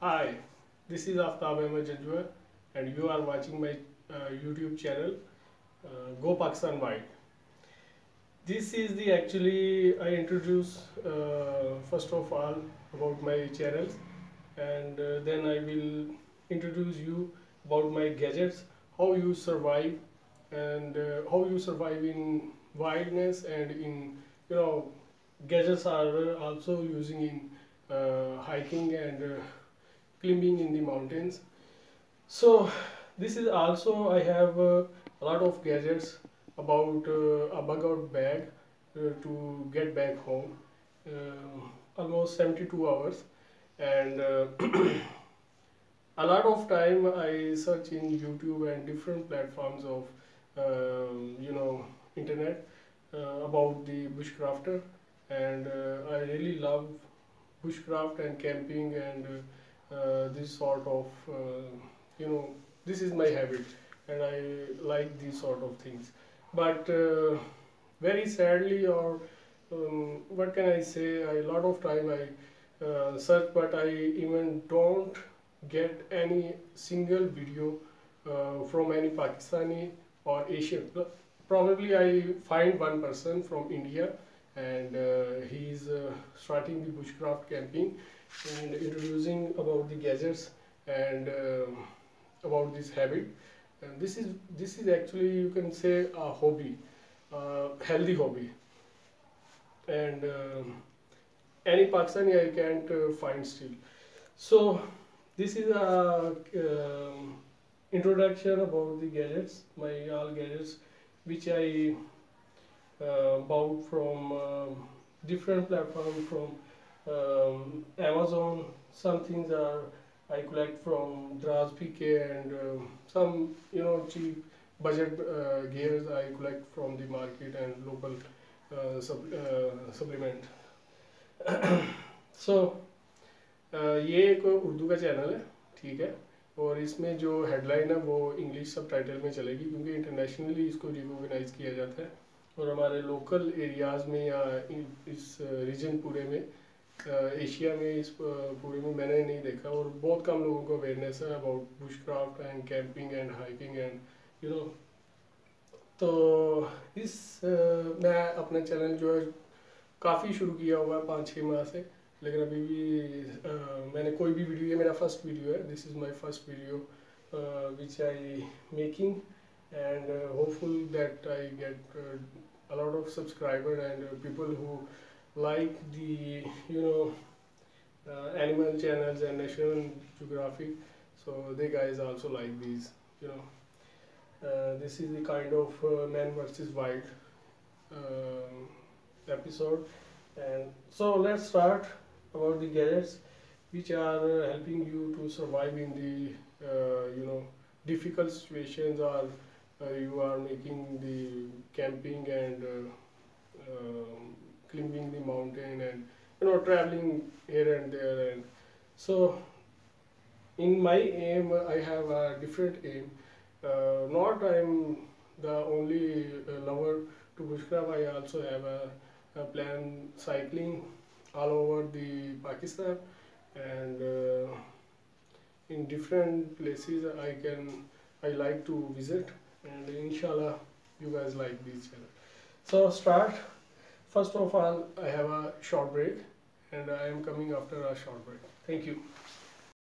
Hi, this is Aftab Ahmed Janjua and you are watching my uh, YouTube channel uh, Go Pakistan Wild. This is the actually I introduce uh, first of all about my channels and uh, then I will introduce you about my gadgets, how you survive and uh, how you survive in wildness and in you know gadgets are also using in uh, hiking and climbing in the mountains. So this is also I have uh, a lot of gadgets about uh, a bug out bag uh, to get back home. Um, almost 72 hours. And uh, a lot of time I search in YouTube and different platforms of um, you know internet uh, about the bushcrafter. And uh, I really love bushcraft and camping and uh, this sort of uh, you know this is my habit and I like these sort of things. But uh, very sadly or um, what can I say? A lot of time I uh, search but I even don't get any single video from any Pakistani or Asian. Probably I find one person from India and uh, he's uh, starting the bushcraft camping and introducing about the gadgets and um about this habit. And this is this is actually you can say a hobby uh, healthy hobby. And um, any Pakistani I can't uh, find still. So this is a um, introduction about the gadgets my all gadgets which I bought from um, different platforms from um, Amazon. Some things are I collect from Draz PK and um, some you know cheap budget uh, gears I collect from the market and local uh, sub, uh, supplement. so uh, ये एक उर्दू का channel है ठीक है और इसमें जो headline है वो इंग्लिश सब टाइटल में चलेगी क्योंकि इंटरनेशनली इसको रिकोगनाइज किया जाता है और हमारे लोकल एरियाज़ में या इस रीजन पूरे में एशिया में, इस पूरे में मैंने नहीं देखा और बहुत कम लोगों को अवेयरनेस है about bushcraft and camping and hiking and you know तो इस मैं अपना चैनल जो है काफ़ी शुरू किया हुआ है पाँच छः माह से, लेकिन अभी भी मैंने कोई भी वीडियो ये मेरा फ़र्स्ट वीडियो है this is my first video which I making and uh, hopeful that I get uh, a lot of subscribers and uh, people who like the you know uh, animal channels and National Geographic. So they guys also like these you know. Uh, this is the kind of uh, man versus wild um, episode. And so let's start about the gadgets which are helping you to survive in the you know difficult situations or you are making the camping and uh, um, climbing the mountain and you know traveling here and there and so in my aim i have a different aim. Uh, not i'm the only uh, lover to bushcraft i also have a, a, plan cycling all over the pakistan and uh, in different places i can i like to visit and inshallah you guys like this channel so start. First of all i have a short break and i am coming after a short break. Thank you